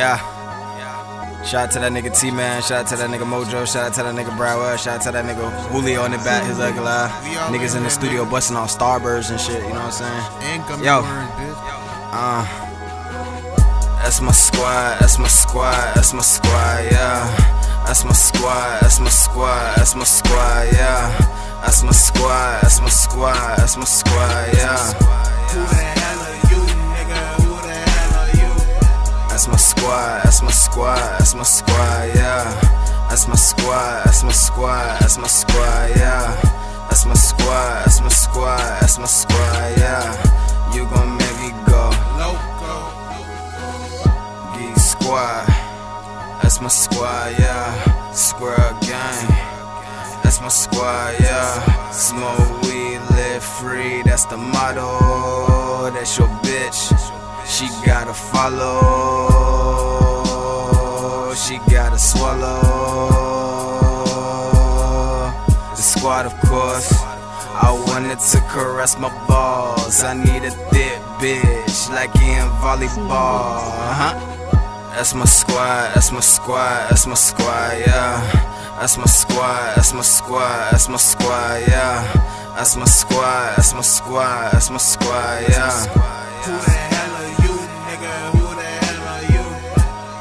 Yeah. Shout out to that nigga T Man, shout out to that nigga Mojo, shout out to that nigga Brower, shout out to that nigga Julio on the back, his ugly eye. Niggas in the studio busting on Starbirds and shit, you know what I'm saying? Yo. Uh, that's my squad, that's my squad, that's my squad, yeah. That's my squad, that's my squad, that's my squad, yeah. That's my squad, that's my squad, that's my squad, yeah. Squad, that's my squad, that's my squad, yeah. That's my squad, that's my squad, that's my squad, yeah. That's my squad, that's my squad, that's my squad, yeah. You gon' make me go. Loco. Geek Squad, that's my squad, yeah. Squirrel gang, that's my squad, yeah. Smoke weed, live free, that's the motto. That's your bitch, she gotta follow, swallow. The squad, of course. I wanted to caress my balls. I need a thick bitch, like in volleyball. Uh huh. That's my squad, that's my squad, that's my squad, yeah. That's my squad, that's my squad, that's my squad, yeah. That's my squad, that's my squad, that's my squad, yeah. Who the hell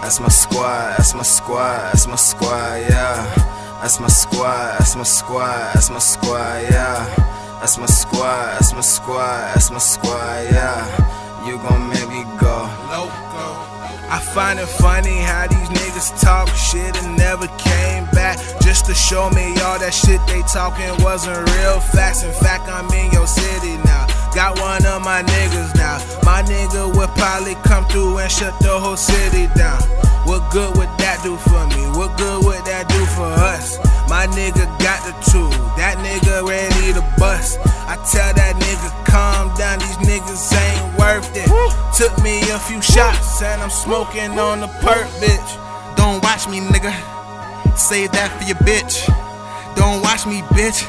That's my squad, that's my squad, that's my squad, yeah. That's my squad, that's my squad, that's my squad, yeah. That's my squad, that's my squad, that's my squad, yeah. You gon' make me go. Loco. I find it funny how these niggas talk shit and never came back just to show me all that shit they talking wasn't real facts. In fact, I'm in your city now. Got one of my niggas. My nigga would probably come through and shut the whole city down. What good would that do for me? What good would that do for us? My nigga got the tool. That nigga ready to bust. I tell that nigga calm down. These niggas ain't worth it. Took me a few shots and I'm smoking on the perk, bitch. Don't watch me, nigga. Save that for your bitch. Don't watch me, bitch.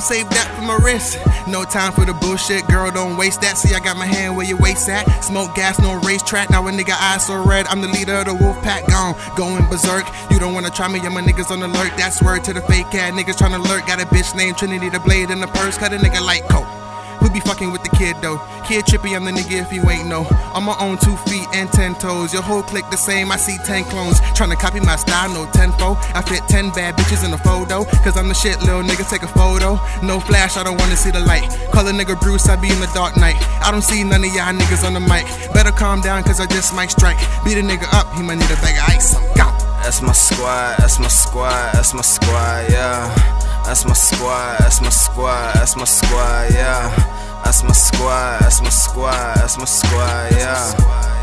Save that for my wrist. No time for the bullshit, girl. Don't waste that. See, I got my hand where your waist at. Smoke gas, no racetrack. Now a nigga eyes so red. I'm the leader of the wolf pack. Gone, going berserk. You don't wanna try me, yeah, my niggas on alert. That's word to the fake cat. Niggas tryna lurk. Got a bitch named Trinity, the blade in the purse. Cut a nigga like coke. Who be fucking with the kid though? Kid trippy, I'm the nigga if you ain't know. On my own two feet and ten toes. Your whole clique the same, I see ten clones. Tryna copy my style, no tenfo. I fit ten bad bitches in a photo. Cause I'm the shit, little nigga, take a photo. No flash, I don't wanna see the light. Call a nigga Bruce, I be in the dark knight. I don't see none of y'all niggas on the mic. Better calm down, cause I just might strike. Beat a nigga up, he might need a bag of ice. I'm gone. That's my squad, that's my squad, that's my squad, yeah. That's my squad, that's my squad, that's my squad, yeah. That's my squad, that's my squad, that's my squad, yeah.